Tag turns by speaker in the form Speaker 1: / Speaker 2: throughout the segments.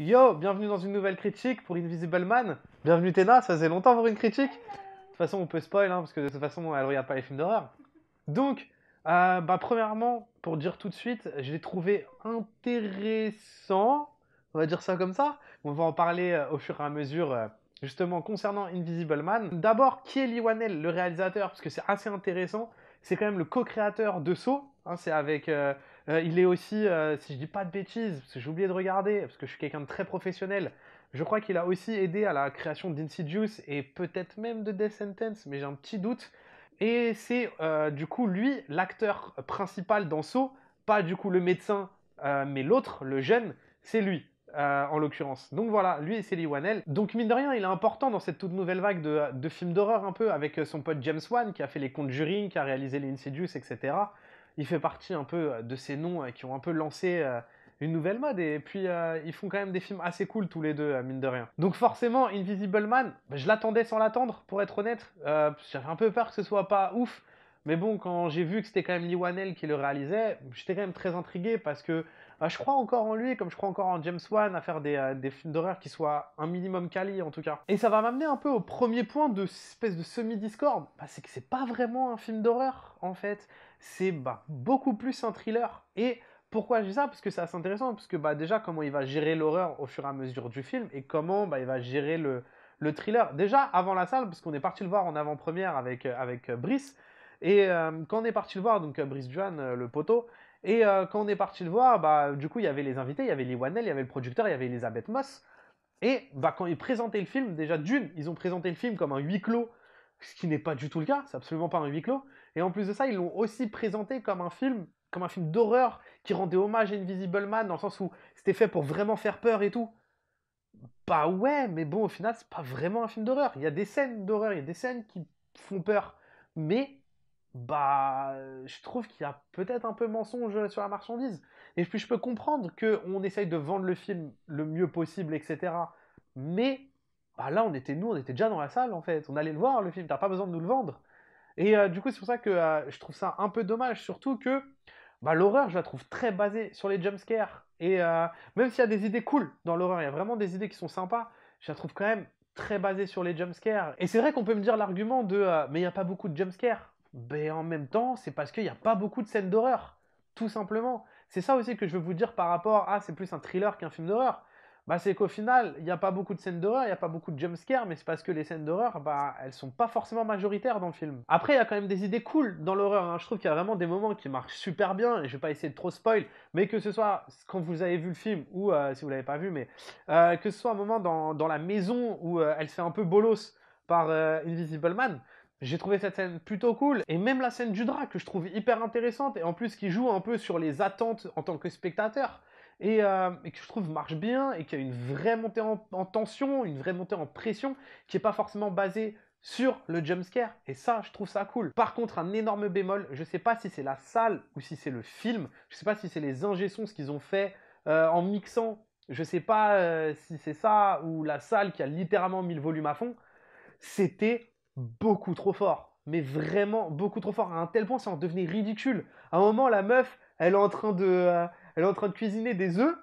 Speaker 1: Yo, bienvenue dans une nouvelle critique pour Invisible Man. Bienvenue Tena, ça faisait longtemps pour une critique. De toute façon, on peut spoil, hein, parce que de toute façon, elle regarde pas les films d'horreur. Donc, euh, bah, premièrement, pour dire tout de suite, je l'ai trouvé intéressant. On va dire ça comme ça. On va en parler euh, au fur et à mesure, euh, justement, concernant Invisible Man. D'abord, qui est Lee Wanell, le réalisateur? Parce que c'est assez intéressant. C'est quand même le co-créateur de Saw. Hein, c'est avec. Euh, il est aussi, euh, si je dis pas de bêtises, parce que j'ai oublié de regarder, parce que je suis quelqu'un de très professionnel. Je crois qu'il a aussi aidé à la création d'Insidious et peut-être même de Death Sentence, mais j'ai un petit doute. Et c'est euh, du coup lui l'acteur principal dans Saw, pas du coup le médecin, mais l'autre, le jeune, c'est lui. en l'occurrence. Donc voilà, lui c'est Lee Wanell. Donc mine de rien, il est important dans cette toute nouvelle vague de, de films d'horreur un peu avec son pote James Wan qui a fait les Conjuring, qui a réalisé les Insidious, etc. Il fait partie un peu euh, de ces noms euh, qui ont un peu lancé euh, une nouvelle mode et puis ils font quand même des films assez cool tous les deux, euh, mine de rien. Donc forcément, Invisible Man, bah, je l'attendais sans l'attendre, pour être honnête. J'avais un peu peur que ce soit pas ouf, mais bon, quand j'ai vu que c'était quand même Lee Wanell qui le réalisait, j'étais quand même très intrigué parce que je crois encore en lui, comme je crois encore en James Wan, à faire des, euh, des films d'horreur qui soient un minimum quali en tout cas. Et ça va m'amener un peu au premier point de espèce de semi-discorde, bah, c'est que c'est pas vraiment un film d'horreur en fait, c'est bah, beaucoup plus un thriller. Et pourquoi je dis ça? Parce que c'est assez intéressant, parce que bah, déjà comment il va gérer l'horreur au fur et à mesure du film, et comment bah, il va gérer le, le thriller. Déjà avant la salle, parce qu'on est parti le voir en avant-première avec, euh, avec euh, Brice, et euh, quand on est parti le voir, donc euh, Brice Johan, euh, le poteau, et quand on est parti le voir, bah, du coup il y avait les invités, il y avait Lee Wanell, il y avait le producteur, il y avait Elisabeth Moss, et bah, quand ils présentaient le film, déjà d'une, ils ont présenté le film comme un huis clos, ce qui n'est pas du tout le cas, c'est absolument pas un huis clos, et en plus de ça, ils l'ont aussi présenté comme un film, comme un film d'horreur qui rendait hommage à Invisible Man, dans le sens où c'était fait pour vraiment faire peur et tout. Bah ouais, mais bon, au final, c'est pas vraiment un film d'horreur. Il y a des scènes d'horreur, il y a des scènes qui font peur, mais bah, je trouve qu'il y a peut-être un peu mensonge sur la marchandise. Et puis je peux comprendre qu'on essaye de vendre le film le mieux possible, etc. Mais bah là, on était nous, on était déjà dans la salle en fait. On allait le voir le film, t'as pas besoin de nous le vendre. Et euh, du coup, c'est pour ça que euh, je trouve ça un peu dommage, surtout que bah, l'horreur, je la trouve très basée sur les jumpscares. Et euh, même s'il y a des idées cool dans l'horreur, il y a vraiment des idées qui sont sympas, je la trouve quand même très basée sur les jumpscares. Et c'est vrai qu'on peut me dire l'argument de euh, mais il n'y a pas beaucoup de jumpscares. Mais en même temps, c'est parce qu'il n'y a pas beaucoup de scènes d'horreur. Tout simplement. C'est ça aussi que je veux vous dire par rapport à c'est plus un thriller qu'un film d'horreur. Bah, c'est qu'au final, il n'y a pas beaucoup de scènes d'horreur, il n'y a pas beaucoup de jumpscares, mais c'est parce que les scènes d'horreur, bah, elles sont pas forcément majoritaires dans le film. Après, il y a quand même des idées cool dans l'horreur. hein. Je trouve qu'il y a vraiment des moments qui marchent super bien, et je vais pas essayer de trop spoil, mais que ce soit quand vous avez vu le film, ou euh, si vous l'avez pas vu, mais euh, que ce soit un moment dans, dans la maison où euh, elle se fait un peu bolos par Invisible Man, j'ai trouvé cette scène plutôt cool, et même la scène du drap que je trouve hyper intéressante, et en plus qui joue un peu sur les attentes en tant que spectateur, et, euh, que je trouve marche bien, et qui a une vraie montée en, en tension, une vraie montée en pression, qui est pas forcément basée sur le jumpscare, et ça, je trouve ça cool. Par contre, un énorme bémol, je sais pas si c'est la salle ou si c'est le film, je sais pas si c'est les ingé-sons, ce qu'ils ont fait euh, en mixant, je sais pas euh, si c'est ça ou la salle qui a littéralement mis le volume à fond, c'était beaucoup trop fort. Mais vraiment beaucoup trop fort, à un tel point ça en devenait ridicule. À un moment, la meuf, elle est en train de, euh, elle est en train de cuisiner des œufs,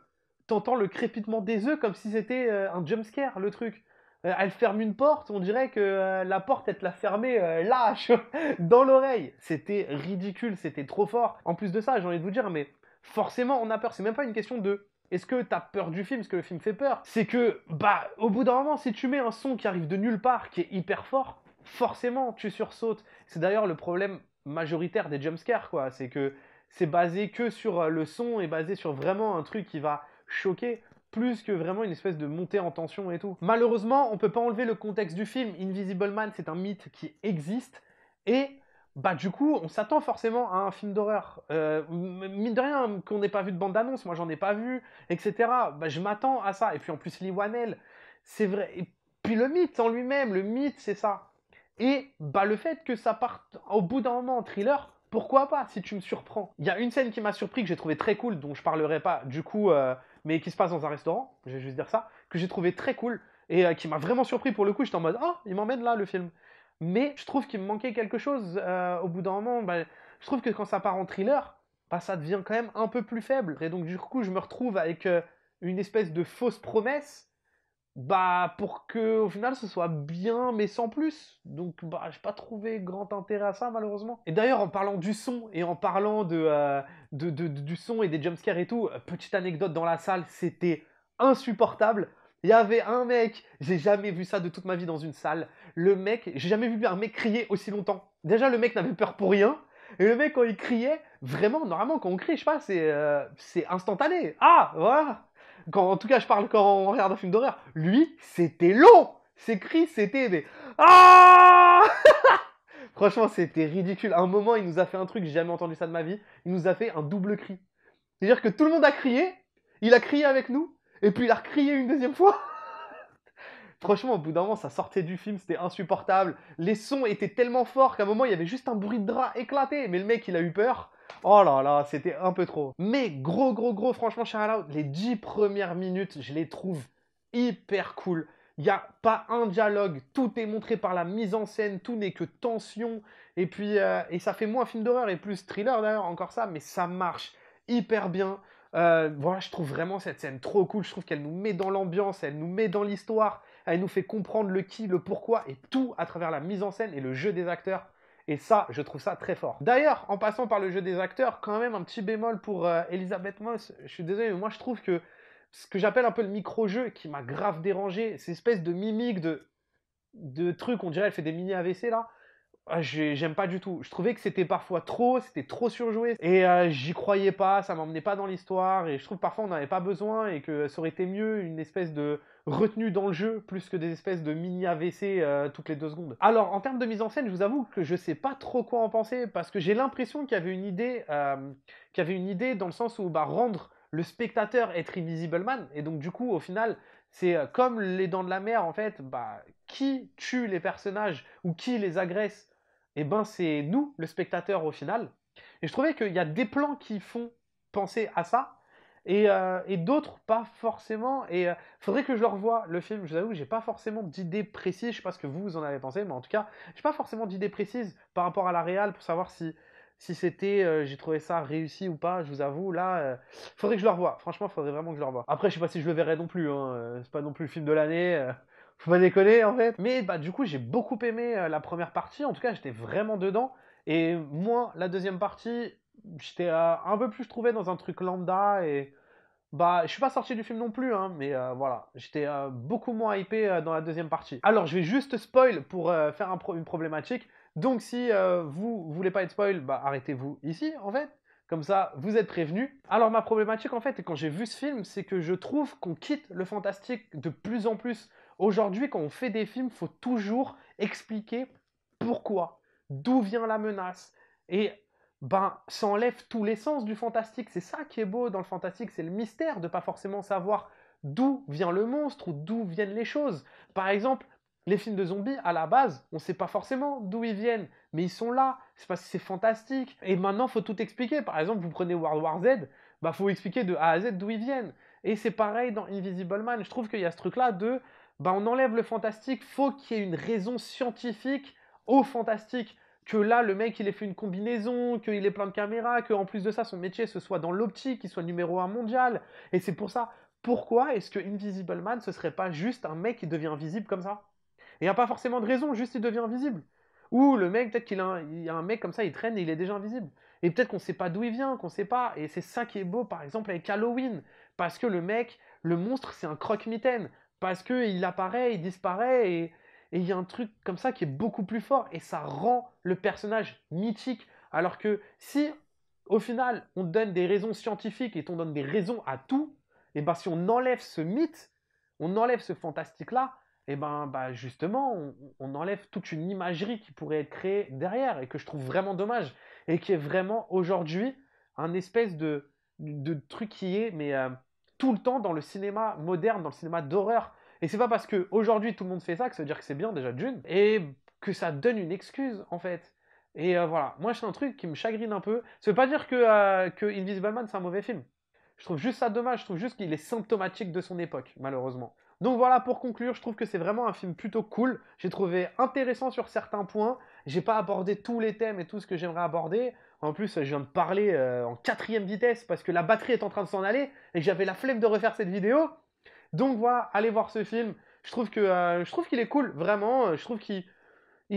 Speaker 1: t'entends le crépitement des œufs comme si c'était euh, un jumpscare, le truc. Euh, elle ferme une porte, on dirait que la porte, elle te l'a fermée là, dans l'oreille. C'était ridicule, c'était trop fort. En plus de ça, j'ai envie de vous dire, mais forcément, on a peur. C'est même pas une question de est-ce que t'as peur du film, est-ce que le film fait peur? C'est que, bah, au bout d'un moment, si tu mets un son qui arrive de nulle part, qui est hyper fort, forcément, tu sursautes. C'est d'ailleurs le problème majoritaire des jumpscares, quoi. C'est que c'est basé que sur euh, le son et basé sur vraiment un truc qui va choquer plus que vraiment une espèce de montée en tension et tout. Malheureusement, on peut pas enlever le contexte du film. Invisible Man, c'est un mythe qui existe et bah du coup, on s'attend forcément à un film d'horreur. Euh, mine de rien, qu'on n'ait pas vu de bande-annonce, moi j'en ai pas vu, etc. Bah je m'attends à ça. Et puis en plus, Lee Wanell, c'est vrai. Et puis le mythe en lui-même, le mythe, c'est ça. Et bah le fait que ça parte au bout d'un moment en thriller, pourquoi pas si tu me surprends Il y a une scène qui m'a surpris que j'ai trouvé très cool, dont je parlerai pas du coup, euh, mais qui se passe dans un restaurant. Je vais juste dire ça, que j'ai trouvé très cool et euh, qui m'a vraiment surpris pour le coup. J'étais en mode ah, il m'emmène là le film. Mais je trouve qu'il me manquait quelque chose euh, au bout d'un moment. bah, je trouve que quand ça part en thriller, bah, ça devient quand même un peu plus faible. Et donc du coup, je me retrouve avec une espèce de fausse promesse bah pour que au final ce soit bien mais sans plus. Donc bah j'ai pas trouvé grand intérêt à ça malheureusement. Et d'ailleurs en parlant du son et en parlant de, euh, de, de- du son et des jumpscares et tout petite anecdote dans la salle c'était insupportable. Il y avait un mec j'ai jamais vu ça de toute ma vie dans une salle. Le mec j'ai jamais vu un mec crier aussi longtemps. Déjà le mec n'avait peur pour rien. Et le mec quand il criait vraiment normalement quand on crie je sais pas c'est euh, c'est instantané. Ah voilà quand, en tout cas, je parle quand on regarde un film d'horreur. Lui, c'était long. Ses cris, c'était des ah. Franchement, c'était ridicule. À un moment, il nous a fait un truc, j'ai jamais entendu ça de ma vie. Il nous a fait un double cri. C'est-à-dire que tout le monde a crié, il a crié avec nous, et puis il a recrié une deuxième fois. Franchement, au bout d'un moment, ça sortait du film, c'était insupportable. Les sons étaient tellement forts qu'à un moment, il y avait juste un bruit de drap éclaté. Mais le mec, il a eu peur. Oh là là, c'était un peu trop. Mais gros, gros, gros, franchement, shout out, les 10 premières minutes, je les trouve hyper cool. Il n'y a pas un dialogue, tout est montré par la mise en scène, tout n'est que tension. Et puis, euh, et ça fait moins film d'horreur et plus thriller d'ailleurs, encore ça, mais ça marche hyper bien. Euh, voilà, je trouve vraiment cette scène trop cool. Je trouve qu'elle nous met dans l'ambiance, elle nous met dans l'histoire, elle nous fait comprendre le qui, le pourquoi et tout à travers la mise en scène et le jeu des acteurs. Et ça, je trouve ça très fort. D'ailleurs, en passant par le jeu des acteurs, quand même un petit bémol pour euh, Elisabeth Moss. Je suis désolé, mais moi je trouve que ce que j'appelle un peu le micro-jeu qui m'a grave dérangé, ces espèces de mimiques, de, de trucs, on dirait elle fait des mini AVC là. Ah, j'ai- J'aime pas du tout. Je trouvais que c'était parfois trop, c'était trop surjoué. Et euh, j'y croyais pas, ça m'emmenait pas dans l'histoire. Et je trouve que parfois on n'en avait pas besoin et que ça aurait été mieux une espèce de retenue dans le jeu plus que des espèces de mini AVC euh, toutes les deux secondes. Alors en termes de mise en scène, je vous avoue que je sais pas trop quoi en penser parce que j'ai l'impression qu'il y avait une idée, euh, qu'il y avait une idée dans le sens où bah, rendre le spectateur être Invisible Man et donc du coup au final c'est comme les dents de la mer en fait, bah qui tue les personnages ou qui les agresse eh ben c'est nous, le spectateur au final. Et je trouvais qu'il y a des plans qui font penser à ça, et, euh, d'autres pas forcément. Et il faudrait que je le revoie, le film. Je vous avoue, j'ai pas forcément d'idées précises. Je sais pas ce que vous, en avez pensé, mais en tout cas, j'ai pas forcément d'idées précises par rapport à la réal pour savoir si, si c'était, euh, j'ai trouvé ça réussi ou pas. Je vous avoue, là, euh, faudrait que je le revoie. Franchement, faudrait vraiment que je le revoie. Après, je sais pas si je le verrai non plus. Hein. euh, C'est pas non plus le film de l'année. Faut pas déconner en fait. Mais bah du coup j'ai beaucoup aimé euh, la première partie, en tout cas j'étais vraiment dedans. Et moi la deuxième partie, j'étais euh, un peu plus je trouvais dans un truc lambda et bah je suis pas sorti du film non plus, hein, mais euh, voilà, j'étais beaucoup moins hypé dans la deuxième partie. Alors je vais juste spoil pour faire une problématique. Donc si vous voulez pas être spoil, bah arrêtez-vous ici en fait. Comme ça, vous êtes prévenus. Alors ma problématique en fait, et quand j'ai vu ce film, c'est que je trouve qu'on quitte le fantastique de plus en plus. Aujourd'hui, quand on fait des films, faut toujours expliquer pourquoi, d'où vient la menace. Et ben, ça enlève tous les sens du fantastique. C'est ça qui est beau dans le fantastique, c'est le mystère de pas forcément savoir d'où vient le monstre ou d'où viennent les choses. Par exemple, les films de zombies, à la base, on ne sait pas forcément d'où ils viennent, mais ils sont là, c'est parce que c'est fantastique. Et maintenant, faut tout expliquer. Par exemple, vous prenez World War Z, bah faut expliquer de A à Z d'où ils viennent. Et c'est pareil dans Invisible Man. Je trouve qu'il y a ce truc-là de, bah on enlève le fantastique, faut qu'il y ait une raison scientifique au fantastique. Que là, le mec, il ait fait une combinaison, qu'il ait plein de caméras, qu'en plus de ça, son métier, ce soit dans l'optique, qu'il soit numéro un mondial. Et c'est pour ça, pourquoi est-ce que Invisible Man, ce serait pas juste un mec qui devient invisible comme ça? Il n'y a pas forcément de raison, juste il devient invisible. Ou le mec, peut-être qu'il a, y a un mec comme ça, il traîne et il est déjà invisible. Et peut-être qu'on ne sait pas d'où il vient, qu'on ne sait pas. Et c'est ça qui est beau, par exemple, avec Halloween. Parce que le mec, le monstre, c'est un croque-mitaine. Parce qu'il apparaît, il disparaît, et il y a un truc comme ça qui est beaucoup plus fort. Et ça rend le personnage mythique. Alors que si, au final, on donne des raisons scientifiques et on donne des raisons à tout, et ben si on enlève ce mythe, on enlève ce fantastique-là, et ben bah justement, on, enlève toute une imagerie qui pourrait être créée derrière et que je trouve vraiment dommage et qui est vraiment aujourd'hui un espèce de, de truc qui est mais euh, tout le temps dans le cinéma moderne, dans le cinéma d'horreur. Et c'est pas parce que aujourd'hui tout le monde fait ça que ça veut dire que c'est bien déjà d'une et que ça donne une excuse en fait. Et euh, voilà, moi c'est un truc qui me chagrine un peu. Ça veut pas dire euh, que Invisible Man c'est un mauvais film. Je trouve juste ça dommage, je trouve juste qu'il est symptomatique de son époque, malheureusement. Donc voilà, pour conclure, je trouve que c'est vraiment un film plutôt cool. J'ai trouvé intéressant sur certains points. J'ai pas abordé tous les thèmes et tout ce que j'aimerais aborder. En plus, je viens de parler euh, en quatrième vitesse parce que la batterie est en train de s'en aller et que j'avais la flemme de refaire cette vidéo. Donc voilà, allez voir ce film. Je trouve que euh, je trouve qu'il est cool, vraiment. Je trouve qu'il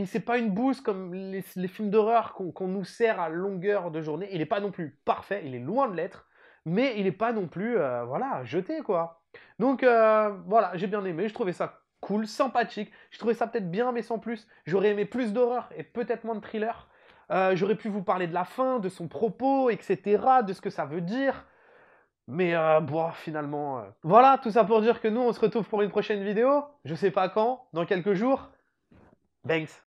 Speaker 1: c'est pas une bouse comme les, films d'horreur qu'on nous sert à longueur de journée. Il n'est pas non plus parfait, il est loin de l'être, mais il n'est pas non plus, euh, voilà, jeté quoi. Donc voilà, j'ai bien aimé, je trouvais ça cool, sympathique. Je trouvais ça peut-être bien, mais sans plus. J'aurais aimé plus d'horreur et peut-être moins de thriller. Euh, j'aurais pu vous parler de la fin, de son propos, etc., de ce que ça veut dire. Mais euh, bon, finalement... Euh, voilà, tout ça pour dire que nous, on se retrouve pour une prochaine vidéo. Je sais pas quand, dans quelques jours. Thanks